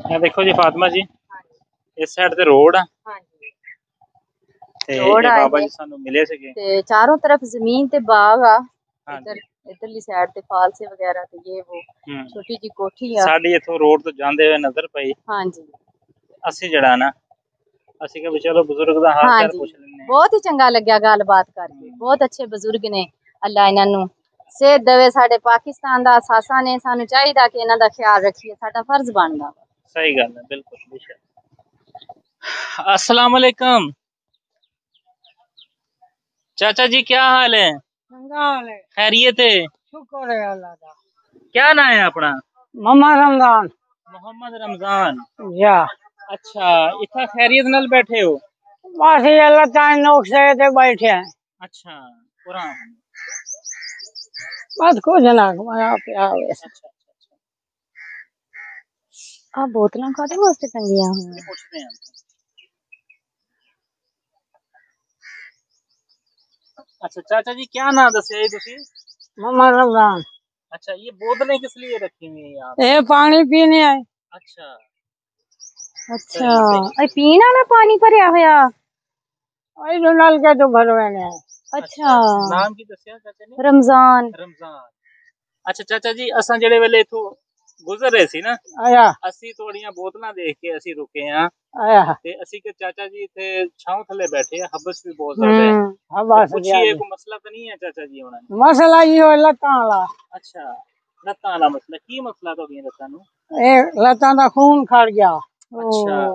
ਇਹ ਦੇਖੋ ਜੀ ਫਾਤਮਾ ਜੀ। ਇਸ ਸਾਈਡ ਤੇ ਰੋਡ ਆ। ਹਾਂਜੀ। ਤੇ ਇਹ Road ਆ ਬਾਬਾ ਇਹ। ਜੀ ਸਾਨੂੰ ਮਿਲੇ ਸੀਗੇ। ਤੇ ਚਾਰੋਂ ਤਰਫ ਜ਼ਮੀਨ ਤੇ ਬਾਗ ਆ। ਹਾਂਜੀ। ਇੱਧਰ ਇੱਧਰਲੀ ਸਾਈਡ ਤੇ ਫਾਲਸੇ ਵਗੈਰਾ ਤੇ ਇਹ ਉਹ ਹੂੰ। ਛੋਟੀ ਜੀ ਕੋਠੀ ਆ। ਸਾਡੀ ਇੱਥੋਂ ਰੋਡ ਤੋਂ ਜਾਂਦੇ ਹੋਏ ਨਜ਼ਰ ਪਈ। ਹਾਂਜੀ। ਅਸੀਂ ਜਿਹੜਾ ਨਾ ਅਸੀਂ ਕਿਹਾ ਵੀ ਚਲੋ ਬਜ਼ੁਰਗ ਦਾ ਹਾਲ ਚਾਲ ਹਾਂਜੀ। ਪੁੱਛ ਲੈਂਦੇ ਹਾਂ। ਬਹੁਤ ਹੀ ਚੰਗਾ ਲੱਗਿਆ ਗੱਲਬਾਤ ਕਰਕੇ। ਬਹੁਤ ਅੱਛੇ ਬਜ਼ੁਰਗ ਨੇ ਅੱਲਾ ਇਹਨਾਂ ਨੂੰ ਸਿਹਤ ਦੇਵੇ। ਸਾਡੇ ਪਾਕਿਸਤਾਨ ਦਾ ਅਸਾਸਾਂ ਨੇ ਸਾਨੂੰ ਚਾਹੀਦਾ ਕਿ ਇਹਨਾਂ ਦਾ ਖਿਆਲ ਰੱਖੀਏ। ਸਾਡਾ ਫਰਜ਼ ਬਣਦਾ ਵਾ। सही गल है बिल्कुल बेशक। अस्सलाम वालेकुम चाचा जी क्या हाल है? खैरियत है? शुक्र है अल्लाह का क्या नाम है अपना? मम्मा रमज़ान। मोहम्मद रमज़ान। या। अच्छा इतना खैरियत नाल बैठे हो? बस ये अल्लाह ताला नोक से ते बैठे हैं। अच्छा कुरान। बस कुछ ना मैं प्या अच्छा अच्छा। हाँ, आप बोतल खाते हो उससे टंगिया हुई हैं अच्छा चाचा जी क्या नाम दसे तुसी? मम्मा रमज़ान। अच्छा ये बोतलें किस लिए रखी हुई है यार? ए पानी पीने आए। अच्छा। अच्छा ए पीना ना पानी भरया होया? ओए जो नल का तो भरवे ने। अच्छा।, अच्छा नाम की दसया चाचा ने? रमज़ान। रमज़ान। अच्छा चाचा जी असा जेड़े वेले इथों ਗੁਜ਼ਰ ਰਹੇ ਸੀ ਨਾ? ਆਇਆ। ਅਸੀਂ ਤੁਹਾਡੀਆਂ ਬੋਤਲਾਂ ਦੇਖ ਕੇ ਅਸੀਂ ਰੁਕੇ ਆ ਆਇਆ। ਤੇ ਅਸੀਂ ਕਿ ਚਾਚਾ ਜੀ ਇੱਥੇ ਛਾਂ ਥੱਲੇ ਬੈਠੇ ਆ ਹਬਸ ਵੀ ਬਹੁਤ ਜ਼ਿਆਦਾ ਹੈ। ਹਬਸ ਪੁੱਛੀਏ ਕੋਈ ਮਸਲਾ ਤਾਂ ਨਹੀਂ ਹੈ ਚਾਚਾ ਜੀ ਉਹਨਾਂ ਮਸਲਾ ਹੀ ਹੋਇਆ ਲੱਤਾਂ ਵਾਲਾ। ਅੱਛਾ ਲੱਤਾਂ ਵਾਲਾ ਮਸਲਾ। ਕੀ ਮਸਲਾ ਤੁਹਾਡੀਆਂ ਲੱਤਾਂ ਨੂੰ? ਇਹ ਲੱਤਾਂ ਦਾ ਖੂਨ ਖੜ ਗਿਆ। ਅੱਛਾ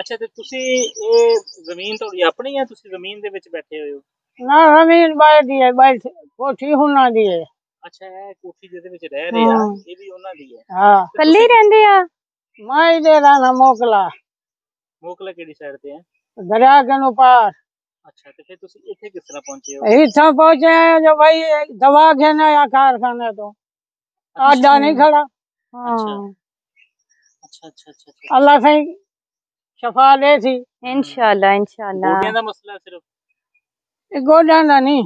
ਅੱਛਾ ਤੇ ਤੁਸੀਂ ਇਹ ਜ਼ਮੀਨ ਤੁਹਾਡੀ ਆਪਣੀ ਆ ਤੁਸੀਂ ਜ਼ਮੀਨ ਦੇ ਵਿੱਚ ਬੈਠੇ ਹੋਏ ਹੋ? ਨਾ ਜ਼ਮੀਨ ਬਾਹਰ ਦੀ ਹੈ ਬਾਹਰ ਕੋਠੀ ਹੁਣਾਂ ਦੀ ਹੈ। ਅੱਛਾ ਇਹ ਕੋਠੀ ਜਿਹਦੇ ਵਿੱਚ ਰਹਿ ਰਹੇ ਆ ਹਾਂ। ਇਹ ਵੀ ਉਹਨਾਂ ਦੀ ਹੈ हाँ ਕੱਲੇ ਹੀ ਰਹਿੰਦੇ ਆ मैं ही दे रहा ना मोकला ਮੋਕਲਾ ਕਿਹੜੀ ਸਾਈਡ ਤੇ ਹੈ दरिया के नु पार ਅੱਛਾ ਤੇ ਫਿਰ ਤੁਸੀਂ ਇੱਥੇ ਕਿਸ ਤਰ੍ਹਾਂ ਪਹੁੰਚੇ ਹੋ इतना पहुंचे हैं जो भाई दवा खेने या कारखाने तो आडा नहीं खड़ा ਹਾਂ ਅੱਛਾ ਅੱਛਾ ਅੱਛਾ ਅੱਛਾ अल्लाह से शफा दे थी ਇਨਸ਼ਾਅੱਲਾ ਇਨਸ਼ਾਅੱਲਾ ਗੋਡਿਆਂ ਦਾ ਮਸਲਾ ਹੈ ਸਿਰਫ ये गोडा का नहीं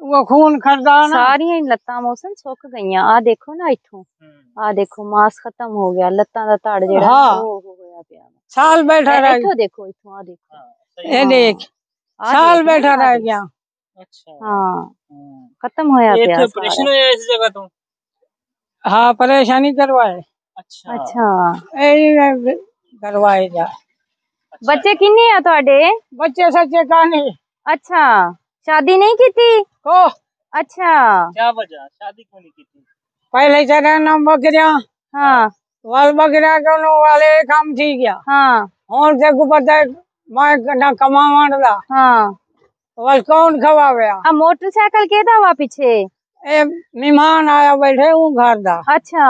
वो खून खड़दा ना ਸਾਰੀਆਂ ਹੀ ਲੱਤਾਂ ਮੌਸਮ ਸੁੱਕ ਗਈਆਂ ਆ ਦੇਖੋ ਨਾ ਇੱਥੋਂ ਹੂੰ ਆ ਦੇਖੋ ਮਾਸ ਖਤਮ ਹੋ ਗਿਆ ਲੱਤਾਂ ਦਾ ਧੜ ਜਿਹੜਾ ਨਾ ਹਾਂ। ਉਹ ਉਹ ਹੋਇਆ ਪਿਆ ਵਾ। साल बैठा ਇਹ- रह ਇੱਥੋਂ ਦੇਖੋ ਇੱਥੋਂ ਆ ਦੇਖੋ ਹਾਂ ਸਹੀ ये ਹੈ। देख ਆਹ साल ਦੇਖ बैठा ਨਾ, रह ਆਹ ਦੇਖ। गया ਅੱਛਾ ਹਾਂ ਹੂੰ ਖਤਮ ਹੋਇਆ ਇਹ ਪਿਆ ਇੱਥੇ ਆਪਰੇਸ਼ਨ ਸਾਰਾ। ਹੋਇਆ ਇਸ ਜਗ੍ਹਾ ਤੋਂ हाँ परेशानी करवाए ਅੱਛਾ ਅੱਛਾ यही करवाए जा ਬੱਚੇ ਕਿੰਨੇ ਆ ਤੁਹਾਡੇ बच्चे सच्चे कहानी ਅੱਛਾ ਸ਼ਾਦੀ ਨਹੀਂ ਕੀਤੀ को ਅੱਛਾ ਕੀ ਵਜ੍ਹਾ ਸ਼ਾਦੀ क्यों नहीं की थी पहले चढ़ा नाम बकरिया ਹਾਂ वाल बकरिया के नु वाले काम थी गया ਹਾਂ और से को पता है मैं ना कमा मारदा ਹਾਂ बस कौन खवा गया ਆ ਮੋਟਰਸਾਈਕਲ ਕਿਹਦਾ ਵਾ ਪਿੱਛੇ ए मेहमान आया बैठे हूँ घर दा ਅੱਛਾ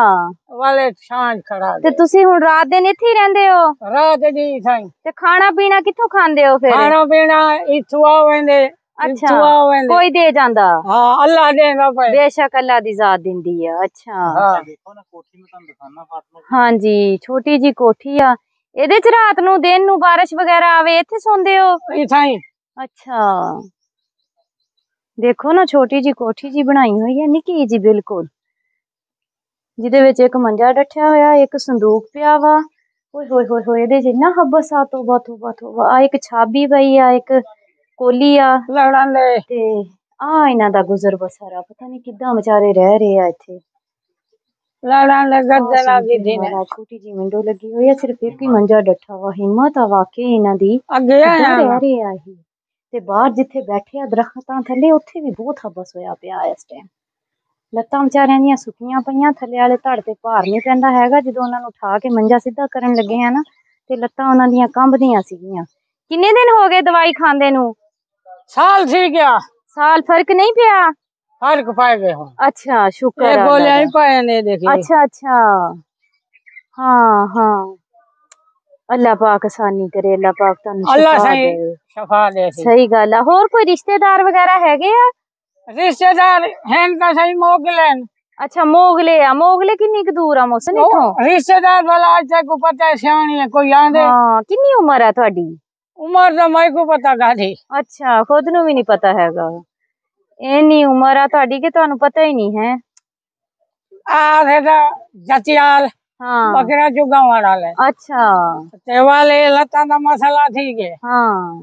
वाले सांझ खड़ा ਤੇ दे ਤੁਸੀਂ ਹੁਣ ਰਾਤ ਦਿਨ ਇੱਥੇ ਹੀ ਰਹਿੰਦੇ ਹੋ रात दी साई ਤੇ ਖਾਣਾ ਪੀਣਾ ਕਿੱਥੋਂ ਖਾਂਦੇ ਹੋ ਫਿਰ खाना पीना इथु आवेंदे ਅੱਛਾ ਕੋਈ ਦੇ ਜਾਂਦਾ। ਹਾਂ ਅੱਲਾ ਦੇਂਦਾ ਭਾਈ। ਬੇਸ਼ੱਕ ਅੱਲਾ ਦੀ ਜ਼ਾਤ ਦਿੰਦੀ ਆ ਅੱਛਾ। ਹਾਂ ਦੇਖੋ ਨਾ ਛੋਟੀ ਜੀ ਕੋਠੀ ਆ। ਇਹਦੇ ਚ ਰਾਤ ਨੂੰ ਦਿਨ ਨੂੰ ਬਾਰਿਸ਼ ਵਗੈਰਾ ਆਵੇ ਇੱਥੇ ਸੌਂਦੇ ਹੋ? ਇੱਥਾਂ ਹੀ। ਅੱਛਾ। ਦੇਖੋ ਨਾ ਛੋਟੀ ਜੀ ਕੋਠੀ ਜੀ ਬਣਾਈ ਹੋਈ ਹੈ ਨਿੱਕੀ ਜੀ ਬਿਲਕੁਲ। ਜਿਹਦੇ ਵਿੱਚ ਇੱਕ ਮੰਜਾ ਡੱਠਿਆ ਹੋਇਆ ਇੱਕ ਸੰਦੂਕ ਪਿਆ ਵਾ। ਓਏ ਹੋਏ ਹੋਏ ਹੋਏ ਇਹਦੇ ਚ ਨਾ ਹੱਬਾ ਸਾ ਤੋਬਾ ਤੋਬਾ ਤੋਬਾ ਆ ਇੱਕ ਛਾਬੀ ਪਈ ਆ ਇੱਕ ਕੋਲੀ ਆ। ਲੈਣਾ ਲੈ। ਤੇ ਆ ਇਹਨਾਂ ਦਾ ਗੁਜ਼ਰ ਬਸਰ ਆ ਪਤਾ ਨਹੀਂ ਕਿੱਦਾਂ ਵਿਚਾਰੇ ਰਹਿ ਰਹੇ ਆ ਇੱਥੇ। ਲੈਣਾ ਲੈ ਗੱਦਲਾ ਵੀ ਦਿਨ ਛੋਟੀ ਜੀ ਵਿੰਡੋ ਲੱਗੀ ਹੋਈ ਆ ਸਿਰਫ ਇੱਕ ਹੀ ਮੰਜਾ ਡੱਠਾ ਵਾ ਹਿੰਮਤ ਆ ਵਾਕਈ ਇਹਨਾਂ ਦੀ। ਅੱਗੇ ਆ ਰਹਿ ਰਹੇ ਆ ਇਹ? ਤੇ ਬਾਹਰ ਜਿੱਥੇ ਬੈਠੇ ਆ ਦਰਖਤਾਂ ਥੱਲੇ ਉੱਥੇ ਵੀ ਬਹੁਤ ਹੱਬਸ ਹੋਇਆ ਪਿਆ ਇਸ ਟਾਈਮ ਲੱਤਾਂ ਵਿਚਾਰਿਆਂ ਦੀਆਂ ਸੁੱਕੀਆਂ ਪਈਆਂ ਥੱਲੇ ਵਾਲੇ ਧੜ ਤੇ ਭਾਰ ਨਹੀਂ ਪੈਂਦਾ ਹੈਗਾ ਜਦੋਂ ਉਹਨਾਂ ਨੂੰ ਠਾ ਕੇ ਮੰਜਾ ਸਿੱਧਾ ਕਰਨ ਲੱਗੇ ਆ ਨਾ ਤੇ ਲੱਤਾਂ ਉਹਨਾਂ ਦੀਆਂ ਕੰਬਦੀਆਂ ਸੀਗੀਆਂ। ਕਿੰਨੇ ਦਿਨ ਹੋ ਗਏ ਦਵਾਈ ਖਾਂਦੇ ਨੂੰ? साल थी गया ਸਾਲ ਫਰਕ ਨਹੀਂ ਪਿਆ फर्क पाए गए हूँ ਅੱਛਾ ਸ਼ੁਕਰ ये ਆ गोलियां ਅੱਲਾ ही पाए ने देखी ਦਾ। ਅੱਛਾ ਅੱਛਾ ਹਾਂ ਹਾਂ ਅੱਲਾ ਪਾਕ ਆਸਾਨੀ ਕਰੇ ਅੱਲਾ ਪਾਕ ਤੁਹਾਨੂੰ अल्लाह ਸ਼ਿਫਾ सही ਦੇਵੇ शफा दे थी ਸਹੀ ਗੱਲ ਆ ਹੋਰ ਕੋਈ ਰਿਸ਼ਤੇਦਾਰ ਵਗੈਰਾ ਹੈਗੇ ਆ रिश्तेदार हैं का सही मोकलन ਅੱਛਾ ਮੋਗਲੇ ਆ ਮੋਗਲੇ ਕਿੰਨੀ ਕੁ ਦੂਰ ਆ ਮੋਸਨ ਇਥੋਂ रिश्तेदार वाला आज तक को पता है सियाणी है कोई आंदे ਹਾਂ ਕਿੰਨੀ उम्र ਆ ਤੁਹਾਡੀ उम्र तो मैं को पता गाधी ਅੱਛਾ ਖੁਦ ਨੂੰ ਵੀ ਨਹੀਂ ਪਤਾ ਹੈਗਾ ਇੰਨੀ ਉਮਰ ਆ ਤੁਹਾਡੀ ਕਿ ਤੁਹਾਨੂੰ ਪਤਾ ਹੀ ਨਹੀਂ ਹੈ आ थे तो जतियाल ਹਾਂ ਬੱਕਰਾ ਚੁਗਾਉਣ ਵਾਲੇ ਅੱਛਾ ਤੇ ਵਾਲੇ ਲੱਤਾਂ ਦਾ ਮਸਲਾ ਠੀਕ ਹੈ ਹਾਂ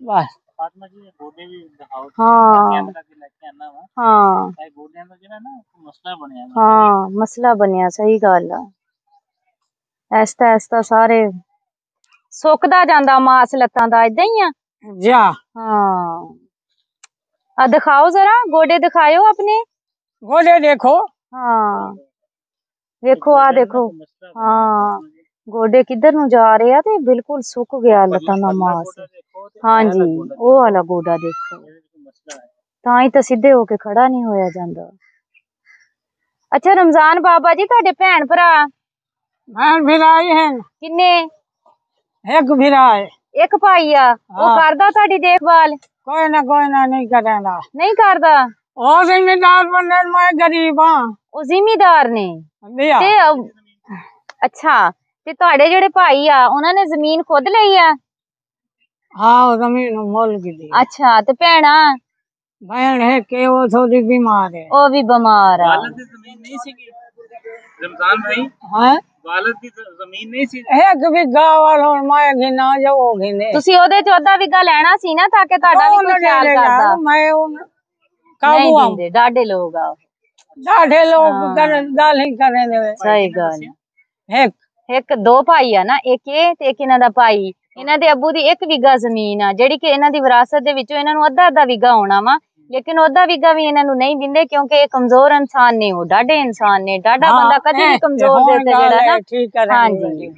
ਬਸ ਫਾਤਮਾ ਜੀ ਇਹ ਗੋਡੇ ਵੀ ਦਿਖਾਓ ਹਾਂ ਕੈਮਰਾ ਤੇ ਲੈ ਕੇ ਆਣਾ ਵਾ ਹਾਂ ਇਹ ਗੋਡਿਆਂ ਦਾ ਜਿਹੜਾ ਨਾ ਇੱਕ ਮਸਲਾ ਬਣਿਆ ਵਾ ਹਾਂ ਮਸਲਾ ਬਣਿਆ ਸੁੱਕਦਾ ਜਾਂਦਾ ਮਾਸ ਲੱਤਾਂ ਦਾ ਇਦਾਂ ਹੀ ਆ? ਜਾ। ਹਾਂ। ਆ ਦਿਖਾਓ ਜ਼ਰਾ ਗੋਡੇ ਦਿਖਾਇਓ ਆਪਣੇ। ਗੋਡੇ ਦੇਖੋ। ਹਾਂ। ਵੇਖੋ ਆ ਦੇਖੋ। ਹਾਂ। ਗੋਡੇ ਕਿੱਧਰ ਨੂੰ ਜਾ ਰਹੇ ਆ ਤੇ ਬਿਲਕੁਲ ਸੁੱਕ ਗਿਆ ਲੱਤਾਂ ਦਾ ਮਾਸ। ਹਾਂਜੀ ਉਹ ਵਾਲਾ ਗੋਡਾ ਦੇਖੋ। ਤਾਂ ਹੀ ਤਾਂ ਸਿੱਧੇ ਹੋ ਕੇ ਖੜਾ ਨਹੀਂ ਹੋਇਆ ਜਾਂਦਾ। ਅੱਛਾ ਰਮਜ਼ਾਨ ਬਾਬਾ ਜੀ ਤੁਹਾਡੇ ਭੈਣ ਭਰਾ? ਮੈਂ ਫਿਰ ਆਈ ਹੈ ਕਿੰਨੇ? ਇੱਕ ਫਿਰ ਆਏ ਇੱਕ ਭਾਈ ਆ ਉਹ ਹਾਂ। ਕਰਦਾ ਤੁਹਾਡੀ ਦੇਖਭਾਲ? ਕੋਈ ਨਾ ਕੋਈ ਨਾ ਨਹੀਂ ਕਰੇਗਾ। ਨਹੀਂ ਕਰਦਾ? ਉਹ ਜ਼ਿੰਮੇਦਾਰ ਬੰਦੇ ਮੈਂ ਗਰੀਬ ਹਾਂ। ਉਹ ਜ਼ਿਮੀਦਾਰ ਨੇ? ਤੇ ਅੱਛਾ ਤੇ ਤੁਹਾਡੇ ਜਿਹੜੇ ਭਾਈ ਆ ਉਹਨਾਂ ਨੇ ਜ਼ਮੀਨ ਖੁਦ ਲਈ ਆ? ਹਾਂ ਉਹ ਜ਼ਮੀਨ ਮੁੱਲ ਦੀ ਅੱਛਾ ਤੇ ਭੈਣਾ? ਭੈਣ ਹੈ ਕਿ ਉਹ ਥੋੜੀ ਬਿਮਾਰ ਹੈ। ਉਹ ਵੀ ਬਿਮਾਰ ਆ। ਜ਼ਮੀਨ ਨਹੀਂ ਸੀਗੀ। ਰਮਜ਼ਾਨ ਭਾਈ ਹਾਂ? ਵਾਲਦ ਦੀ ਜ਼- ਜ਼ਮੀਨ ਨਹੀਂ ਸੀ ਇੱਕ ਵੀ ਗਾਂ ਵਾਲੋਂ ਮੈਂ ਘਿਨਾ ਜੋ ਉਹ ਘਿਨੇ ਤੁਸੀਂ ਉਹਦੇ ਚ ਅੱਧਾ ਵਿਗਾ ਲੈਣਾ ਸੀ ਨਾ ਤਾਂ ਕਿ ਤੁਹਾਡਾ ਵੀ ਕੋਈ ਖਿਆਲ ਕਰਦਾ ਮੈਂ ਉਹ ਨਹੀਂ ਕਾਬੂ ਆ ਦਿੰਦੇ ਡਾਡੇ ਲੋਕ ਆ ਡਾਢੇ ਲੋਕ ਕਰਨ ਗੱਲ ਹੀ ਕਰਨ ਦੇ ਸਹੀ ਗੱਲ ਇੱਕ ਇੱਕ ਦੋ ਭਾਈ ਆ ਨਾ ਇੱਕ ਇਹ ਤੇ ਇੱਕ ਇਹਨਾਂ ਦਾ ਭਾਈ ਇਹਨਾਂ ਦੇ ਅੱਬੂ ਦੀ ਇੱਕ ਵਿਗਾ ਜ਼ਮੀਨ ਆ ਜਿਹੜੀ ਕਿ ਇਹਨਾਂ ਦੀ ਵਿਰਾਸਤ ਦੇ ਵਿੱਚੋਂ ਇਹਨਾਂ ਨੂੰ ਅੱਧਾ ਅੱਧਾ ਵਿਗਾ ਆਉਣਾ ਵਾ ਲੇਕਿਨ ਉਹ ਅੱਧਾ ਵਿਗਾ ਵੀ ਇਹਨਾਂ ਨੂੰ ਨਹੀਂ ਦਿੰਦੇ ਕਿਉਂਕਿ ਇਹ ਕਮਜ਼ੋਰ ਇਨਸਾਨ ਨੇ ਉਹ ਡਾਢੇ ਇਨਸਾਨ ਨੇ ਡਾਢਾ ਬੰਦਾ ਕਦੇ ਵੀ ਕਮਜ਼ੋਰ ਦੇ ਉੱਤੇ ਜਿਹੜਾ ਨਾ ਠੀਕ ਕਰਾਂਗੇ ਹਾਂਜੀ।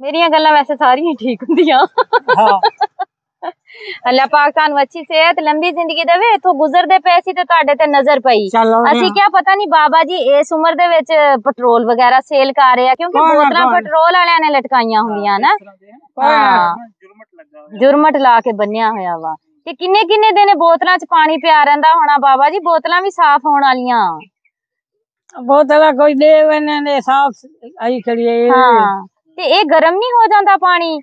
ਮੇਰੀਆਂ ਗੱਲਾਂ ਵੈਸੇ ਸਾਰੀਆਂ ਠੀਕ ਹੁੰਦੀਆਂ। ਹਾਂ। ਅੱਲਾਹ ਪਾਕ ਤੁਹਾਨੂੰ ਅੱਛੀ ਸਿਹਤ ਲੰਬੀ ਜ਼ਿੰਦਗੀ ਦੇਵੇ ਇਥੋਂ ਗੁਜ਼ਰਦੇ ਪਏ ਸੀ ਤੇ ਤੁਹਾਡੇ ਤੇ ਨਜ਼ਰ ਪਈ। ਅਸੀਂ ਕਿਹਾ ਪਤਾ ਨਹੀਂ ਬਾਬਾ ਜੀ ਇਸ ਉਮਰ ਦੇ ਵਿੱਚ ਪੈਟਰੋਲ ਵਗੈਰਾ ਸੇਲ ਕਰ ਰਹੇ ਆ ਕਿਉਂਕਿ ਬੋਤਲਾਂ? ਪੈਟਰੋਲ ਵਾਲਿਆਂ ਨੇ ਲਟਕਾਈਆਂ ਹੁੰਦੀਆਂ ਨਾ। ਜੁਰਮਟ ਲੱਗਾ ਜੁਰਮਟ ਲਾ ਕੇ ਬੰਨਿਆ ਹੋਇਆ ਵਾ। ਤੇ ਕਿੰਨੇ ਕਿੰਨੇ ਦਿਨ ਬੋਤਲਾਂ 'ਚ ਪਾਣੀ ਪਿਆ ਰਹਿੰਦਾ ਹੋਣਾ ਬਾਬਾ ਜੀ ਬੋਤਲਾਂ ਵੀ ਸਾਫ਼ ਹੋਣ ਵਾਲੀਆਂ ਬੋਤਲਾ ਕੋਈ ਦੇ ਵਨੇ ਨੇ ਸਾਫ ਆਈ ਕਰੀਏ ਹਾਂ ਤੇ ਇਹ ਗਰਮ ਨਹੀਂ ਹੋ ਜਾਂਦਾ ਪਾਣੀ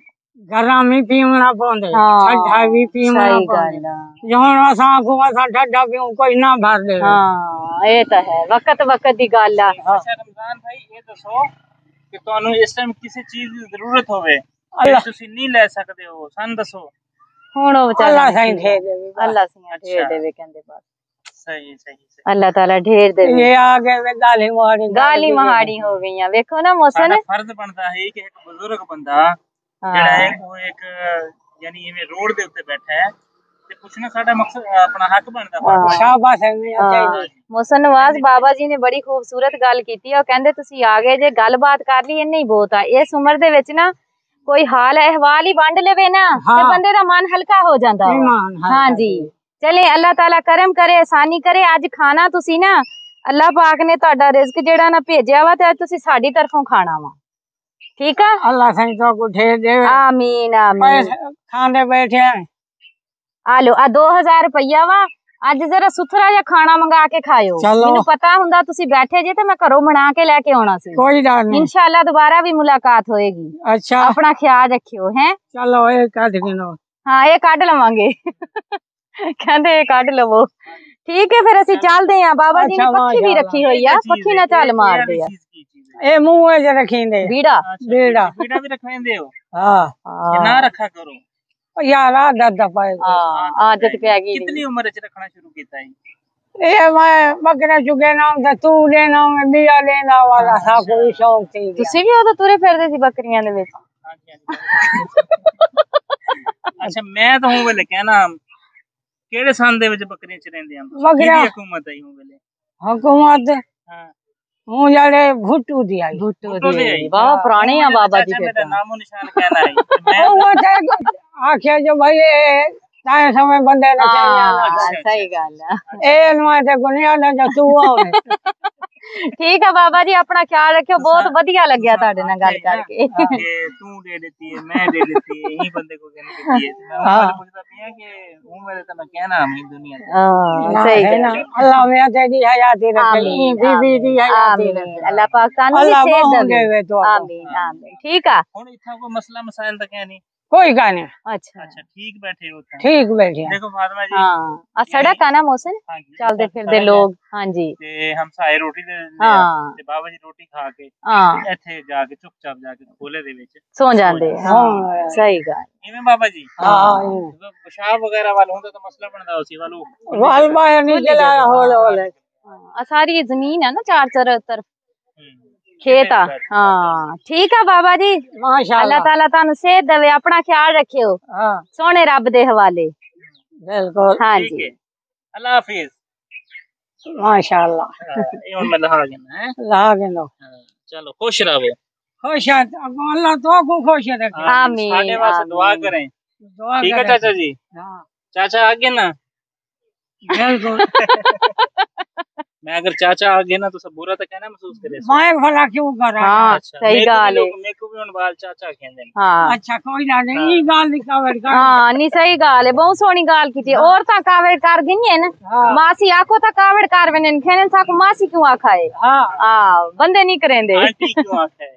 ਗਰਮ ਹੀ ਪੀਵਣਾ ਪਾਉਂਦੇ ਹਾਂ। ਠੰਡਾ ਵੀ ਪੀਵਣਾ ਸਹੀ ਪਾਉਂਦੇ ਗੱਲ ਆ ਜਿਉਂ ਅਸਾਂ ਕੋ ਅਸਾਂ ਠੰਡਾ ਪੀਉ ਕੋਈ ਨਾ ਭਰ ਦੇ ਹਾਂ ਇਹ ਤਾਂ ਹੈ ਵਕਤ ਵਕਤ ਦੀ ਗੱਲ ਆ ਅੱਛਾ ਰਮਜ਼ਾਨ ਭਾਈ ਇਹ ਦੱਸੋ ਕਿ ਤੁਹਾਨੂੰ ਇਸ ਟਾਈਮ ਕਿਸੇ ਚੀਜ਼ ਦੀ ਜ਼ਰੂਰਤ ਹੋਵੇ ਤੇ ਅੱਲਾ ਤੁਸੀਂ ਨਹੀਂ ਲੈ ਸਕਦੇ ਹੋ ਸਾਨੂੰ ਦੱਸੋ ਹੁਣ ਉਹ ਵਿਚਾਰਾ ਅੱਲਾ ਸਹੀ ਦੇ ਦੇਵੇ ਅੱਲਾ ਸਿੰਘ ਢੇਰ ਅੱਛਾ। ਦੇਵੇ ਕਹਿੰਦੇ ਬਸ ਸਹੀ ਸਹੀ ਸਹੀ ਅੱਲਾਹ ਤਾਲਾ ਢੇਰ ਦੇਵੇ ਇਹ ਆ ਕੇ ਵੇ ਗਾਲੀ ਮਾਰੀ ਗਾਲੀ ਮਹਾੜੀ ਹੋ ਗਈਆਂ ਵੇਖੋ ਨਾ ਮੌਸਮ ਸਾਡਾ ਫਰਜ਼ ਬਣਦਾ ਹੈ ਕਿ ਇੱਕ ਬਜ਼ੁਰਗ ਬੰਦਾ ਜਿਹੜਾ ਹੈ ਉਹ ਇੱਕ ਯਾਨੀ ਇਵੇਂ ਰੋਡ ਦੇ ਉੱਤੇ ਬੈਠਾ ਹੈ ਤੇ ਪੁੱਛਣਾ ਸਾਡਾ ਮਕਸਦ ਆਪਣਾ ਹੱਕ ਬਣਦਾ ਫਰਜ਼ ਬਣਦਾ। ਸ਼ਾਬਾਸ਼ ਹੈ ਮੀਆਂ ਹਾਂ ਚਾਹੀਦੀ ਮੋਸਨ ਨਵਾਜ਼ ਬਾਬਾ ਜੀ ਨੇ ਬੜੀ ਖੂਬਸੂਰਤ ਗੱਲ ਕੀਤੀ ਉਹ ਕਹਿੰਦੇ ਤੁਸੀਂ ਆ ਗਏ ਜੇ ਗੱਲਬਾਤ ਕਰ ਲਈ ਇੰਨਾ ਹੀ ਬਹੁਤ ਆ ਇਸ ਉਮਰ ਦੇ ਵਿੱਚ ਨਾ ਕੋਈ ਹਾਲ ਅਹਿਵਾਲ ਹੀ ਵੰਡ ਲਵੇ ਨਾ ਤੇ ਹਾਂ। ਬੰਦੇ ਦਾ ਮਨ ਹਲਕਾ ਹੋ ਜਾਂਦਾ ਵਾ। ਈਮਾਨ ਹੈ ਹਾਂਜੀ ਚਲੇ ਅੱਲਾਹ ਤਾਲਾ ਕਰਮ ਕਰੇ ਆਸਾਨੀ ਕਰੇ ਅੱਜ ਖਾਣਾ ਤੁਸੀਂ ਨਾ ਅੱਲਾਹ ਪਾਕ ਨੇ ਤੁਹਾਡਾ ਰਿਜ਼ਕ ਜਿਹੜਾ ਨਾ ਭੇਜਿਆ ਵਾ ਤੇ ਅੱਜ ਤੁਸੀਂ ਸਾਡੀ ਤਰਫੋਂ ਖਾਣਾ ਵਾ ਠੀਕ ਆ ਅੱਲਾ ਸਹੀ ਤੋਂ ਕੋ ਠੇਰ ਦੇਵੇ ਆਮੀਨ ਆਮੀਨ ਪੈਸੇ ਖਾਂਦੇ ਬੈਠੇ ਆ ਆ ਲੋ ਆ 2000 ਰੁਪਈਆ ਵਾ ਅੱਜ ਜਰਾ ਸੁਥਰਾ ਜਿਹਾ ਖਾਣਾ ਮੰਗਾ ਕੇ ਖਾਇਓ ਚਲੋ। ਮੈਨੂੰ ਪਤਾ ਹੁੰਦਾ ਤੁਸੀਂ ਬੈਠੇ ਜੇ ਤੇ ਮੈਂ ਘਰੋਂ ਬਣਾ ਕੇ ਲੈ ਕੇ ਆਉਣਾ ਸੀ ਕੋਈ ਡਰ ਨਹੀਂ ਇਨਸ਼ਾਅੱਲਾ ਦੁਬਾਰਾ ਵੀ ਮੁਲਾਕਾਤ ਹੋਏਗੀ ਅੱਛਾ ਆਪਣਾ ਖਿਆਲ ਰੱਖਿਓ ਹੈ ਚਲੋ ਇਹ ਕੱਢ ਗਿਨੋ ਹਾਂ ਇਹ ਕੱਢ ਲਵਾਂਗੇ ਕਹਿੰਦੇ ਇਹ ਕੱਢ ਲਵੋ ਠੀਕ ਹੈ ਫਿਰ ਅਸੀਂ ਚੱਲਦੇ ਆਂ ਬਾਬਾ ਜੀ ਨੇ ਅੱਛਾ, ਪੱਖੀ ਵੀ ਮਾਸ਼ਾਅੱਲਾ। ਰੱਖੀ ਹੋਈ ਆ ਇਹ ਚੀਜ਼ ਪੱਖੀ ਨਾਲ ਹੈ, ਚੱਲ ਇਹ ਮਾਰਦੇ ਆ ਵਾਲੀ ਚੀਜ਼ ਕੀ ਚੀਜ਼ ਹੈ? ਇਹ ਮੂੰਹ ਵਿੱਚ ਰੱਖੀਂਦੇ ਵੀੜਾ ਅੱਛਾ, ਬੀੜਾ। ਬੀੜਾ ਵੀ ਰਖਵਾਉਂਦੇ ਹੋ ਹਾਂ ਇਹ ਨਾ ਰੱਖਾ ਕਰੋ ਉਹ यार आदत पाएगी हाँ, आदत पे आ गई कितनी उम्र च रखना शुरू किया ये मैं बकरे चुके नाम था तू लेना मैं बिया लेना वाला अच्छा। था कोई शौक थी तुसी भी उदो तुरे फिरदे सी बकरियाँ दे विच। हाँ हाँ अच्छा मैं तो हूँ वेले कहना केड़े सन दे विच बकरियाँ च रहंदे हम बकरा हुकूमत आई हूँ वेले हुकूमत? हाँ। हूँ जड़े भुट्टू दी आई। भुट्टू दी वाह पुराने आ बाबा जी के तो। नाम निशान कहना है मैं वो आखिया जो भाई ए, ताए समय बंदे हाँ, ना अच्छा, अच्छा, सही गल ए नुआ गुनिया ना जो तू होवे ठीक है बाबा जी अपना ख्याल रखियो बहुत हाँ। बढ़िया लग ताडे ना गल करके। हाँ, तू दे देती है मैं दे देती है यही बंदे को कहने देती है। मैं पूछता पिया कि उम्र तो मैं कहना हम दुनिया हाँ सही है अल्लाह मियाँ तेरी हयाती रखे बीबी दी हयाती रखे। अल्लाह पाकिस्तान में सेहत आमीन आमीन। ठीक है हुन इथा कोई मसला मसाइल तो क्या नहीं ਤੁਹਾਨੂੰ। ਆਮੀਨ ਆਮੀਨ ਠੀਕ ਆ ਹੁਣ ਇੱਥਾ ਕੋਈ ਮਸਲਾ ਮਸਾਇਲ ਤਾਂ ਕਹਿ ਨਹੀਂ कोई का नहीं ਅੱਛਾ ਅੱਛਾ ਠੀਕ ਬੈਠੇ ਹੋ ਤਾਂ ठीक बैठे ਦੇਖੋ ਫਾਤਮਾ ਜੀ ਹਾਂ ਆ ਸੜਕ ਆ ਨਾ ਮੋਸਨ ਹਾਂਜੀ ਚੱਲਦੇ ਸੜਕ ਫਿਰਦੇ ਹੈ ਲੋਕ ਹਾਂਜੀ ਤੇ ਹਮਸਾਏ ਰੋਟੀ ਦੇ ਦਿੰਦੇ ਆ ਹਾਂ ਤੇ ਬਾਬਾ ਜੀ ਰੋਟੀ ਖਾ ਕੇ ਹਾਂ ਇੱਥੇ ਜਾ ਕੇ ਚੁੱਪਚਾਪ ਜਾ ਕੇ ਖੋਲੇ ਦੇ ਵਿੱਚ ਸੌ ਜਾਂਦੇ ਆ। ਹਾਂ ਹਾਂ। ਸਹੀ ਗੱਲ ਇਵੇਂ ਬਾਬਾ ਜੀ हाँ ਜਦੋਂ ਪਿਸ਼ਾਬ ਵਗੈਰਾ ਵੱਲ ਹੁੰਦਾ ਤਾਂ ਮਸਲਾ ਬਣਦਾ ਉਸੇ ਵੱਲ ਉਹ वाल बाहर नहीं चलाया होले होले ਆ ਸਾਰੀ ਜ਼ਮੀਨ ਹੈ ਨਾ ਚਾਰ ਚਾਰ ਤਰਫ खेत हाँ ठीक है बाबा जी अल्लाह ताला तान से दवे अपना ख्याल रखे हो सोने रब दे हवाले बिल्कुल हाँ जी अल्लाह हाफिज माशाल्लाह चलो खुश रहो खुश अल्लाह तो को खुश रखे आमीन साडे वास्ते दुआ करें दुआ ठीक है चाचा जी हाँ चाचा आगे ना बिल्कुल मैं अगर चाचा आ गया ना तो सब बुरा तो कहना महसूस करे मैं भला क्यों कर? रहा हाँ अच्छा, सही गाल है। मेरे को भी उन बाल चाचा कह कहंदे हाँ। हाँ। अच्छा कोई ना नहीं हाँ। ई गाल नहीं कवर कर हाँ नहीं सही गाल है। बहुत सोनी गाल की थी। हाँ। और तो ता कावड़ कर गई है ना? मासी आको ता कावड़ कर वेन खेने सा को मासी क्यों आखा है? हाँ। हाँ बंदे नहीं करेंदे। आंटी क्यों आखा है?